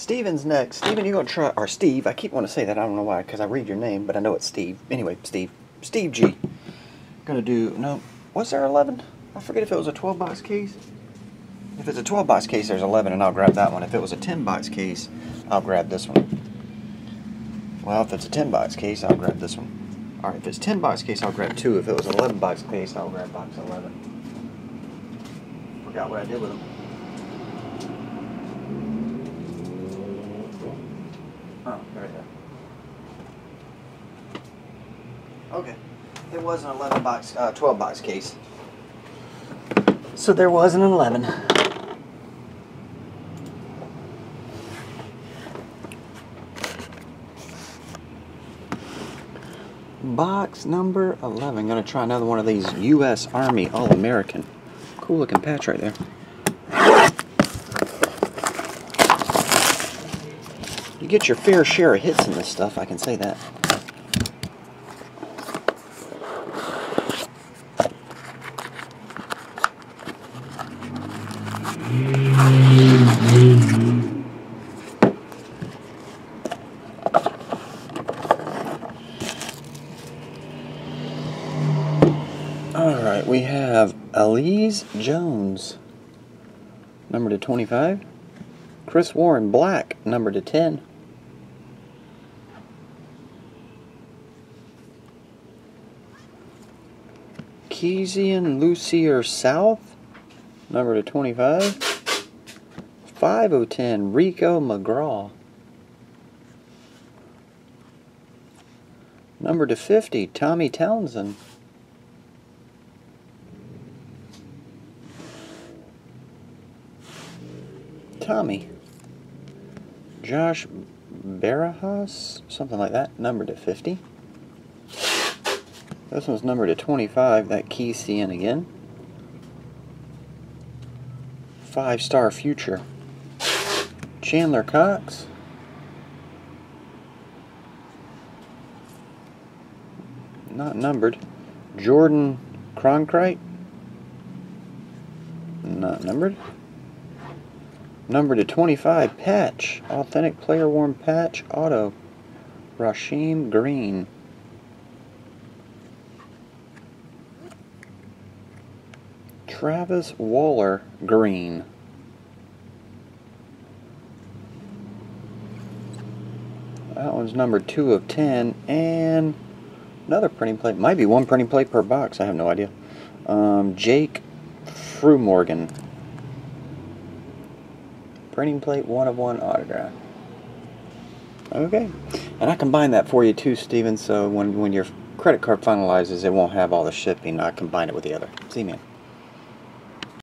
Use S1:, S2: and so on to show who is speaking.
S1: Steven's next. Steven, you're gonna try, or Steve, I keep wanting to say that, I don't know why, because I read your name, but I know it's Steve. Anyway, Steve. Steve G. Gonna do, no, was there 11? I forget if it was a 12 box case. If it's a 12 box case, there's 11, and I'll grab that one. If it was a 10 box case, I'll grab this one. Well, if it's a 10 box case, I'll grab this one. Alright, if it's 10 box case, I'll grab two. If it was an 11 box case, I'll grab box 11. Forgot what I did with them. Oh, right there. Okay. It was an 11 box, uh, 12 box case. So there was an 11. Box number 11. Gonna try another one of these U.S. Army All-American. Cool looking patch right there. You get your fair share of hits in this stuff, I can say that. Alright, we have Elise Jones, number to 25. Chris Warren Black, number to 10. Keisean Lucier South, number to 25. 5 of 10, Rico McGraw. Number to 50, Tommy Townsend. Tommy. Josh Barajas, something like that, numbered to 50. This one's numbered to 25, that Keisean again. Five star future. Chandler Cox. Not numbered. Jordan Cronkrite. Not numbered. Number to 25, patch. Authentic player worn patch, auto. Rasheem Green. Travis Waller Green. That one's number 2 of 10. And another printing plate. Might be one printing plate per box. I have no idea. Um, Jake Frumorgan. Printing plate, one of one autograph. Okay. And I combine that for you too, Steven, so when, when your credit card finalizes, it won't have all the shipping. I combine it with the other. See, man.